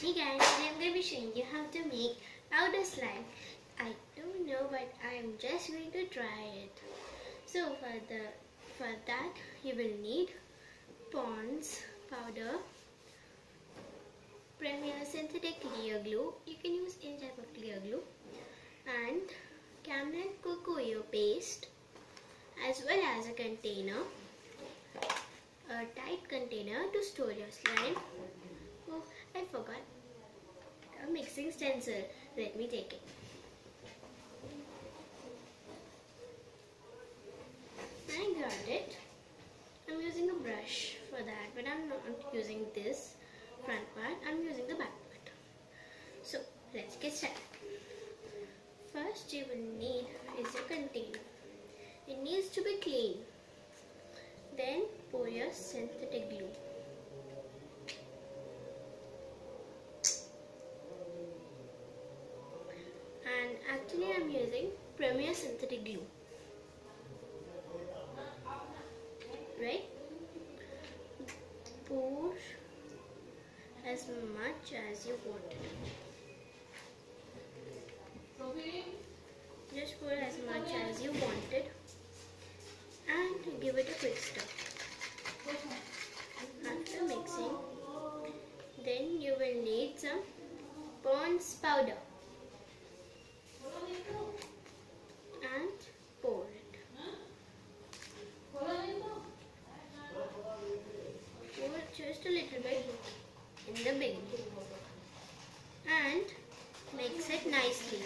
Hey guys, I'm going to be showing you how to make powder slime. I don't know but I'm just going to try it. So for the for that you will need Pond's powder, Premier synthetic clear glue. You can use any type of clear glue and Camlin cocoa paste as well as a container, a tight container to store your slime. Oh, I forgot a mixing stencil. Let me take it. I got it. I'm using a brush for that, but I'm not using this front part. I'm using the back part. So let's get started. First you will need is a container. It needs to be clean. Then pour your synthetic glue. Actually I'm using Premier Synthetic Glue. Right? Pour as much as you want Just pour as much as you wanted and give it a quick stir. After mixing, then you will need some Pond's powder and pour it. Pour just a little bit in the beginning and mix it nicely.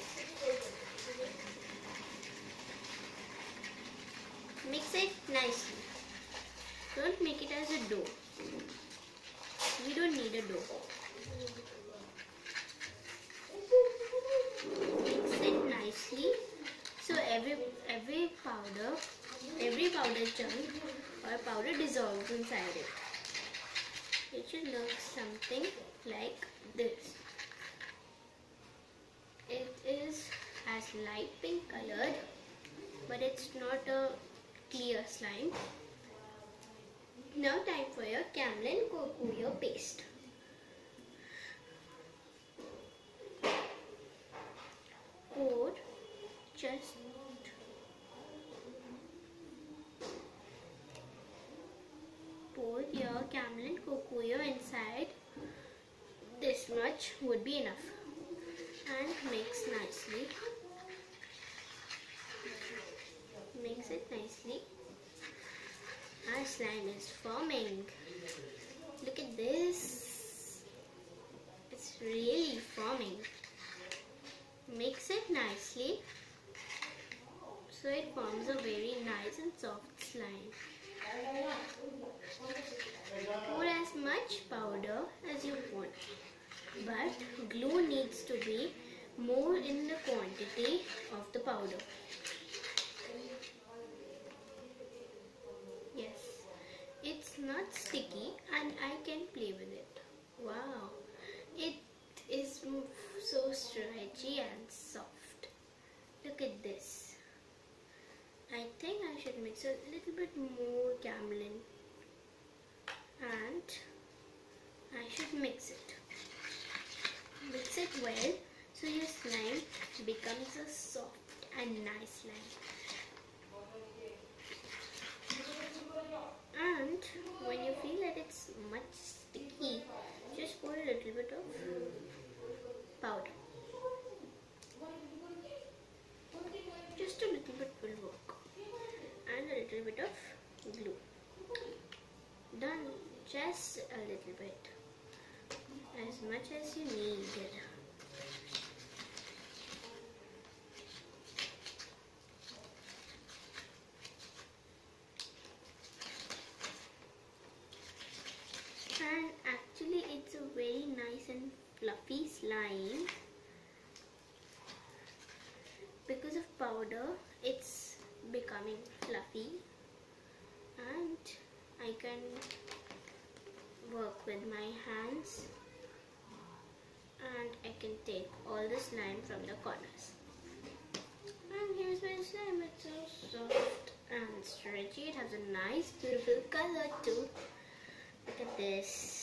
Mix it nicely. Don't make it as a dough. We don't need a dough. Mix it nicely. So every every powder, every powder chunk or powder dissolves inside it. It should look something like this. It is as light pink colored, but it's not a clear slime. Now time for your Camlin Cocoa paste. Pour just pour your Camlin Cocoa inside. This much would be enough. And mix nicely. Mix it nicely. Our slime is forming. Look at this. It's really forming. Mix it nicely so it forms a very nice and soft slime. Pour as much powder as you want, but glue needs to be more in the quantity of the powder. Yes, it's not sticky and I can play with it. Wow, it is so stretchy and soft. Look at this. I think I should mix a little bit more Camlin and I should mix it. Mix it well so your slime becomes a soft and nice slime. And when you feel that it's much sticky, just pour a little bit of powder. Just a little bit will work. And a little bit of glue. Done just a little bit. As much as you need. and actually it's a very nice and fluffy slime because of powder it's becoming fluffy and I can work with my hands and I can take all the slime from the corners. And here's my slime it's so soft and stretchy. It has a nice beautiful color too. Look at this.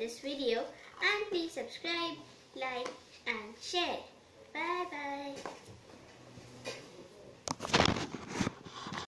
this video and please subscribe, like and share. Bye bye.